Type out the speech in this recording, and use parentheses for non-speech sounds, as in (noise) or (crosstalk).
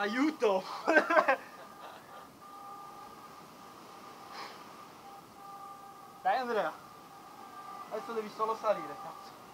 Aiuto! (laughs) Dai Andrea! Adesso devi solo salire, cazzo.